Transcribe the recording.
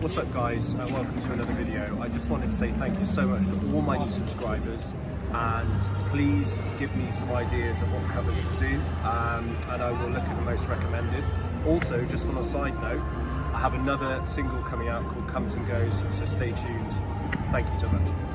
What's up guys, uh, welcome to another video. I just wanted to say thank you so much to all my new subscribers and please give me some ideas of what covers to do um, and I will look at the most recommended. Also, just on a side note, I have another single coming out called Comes and Goes, so stay tuned. Thank you so much.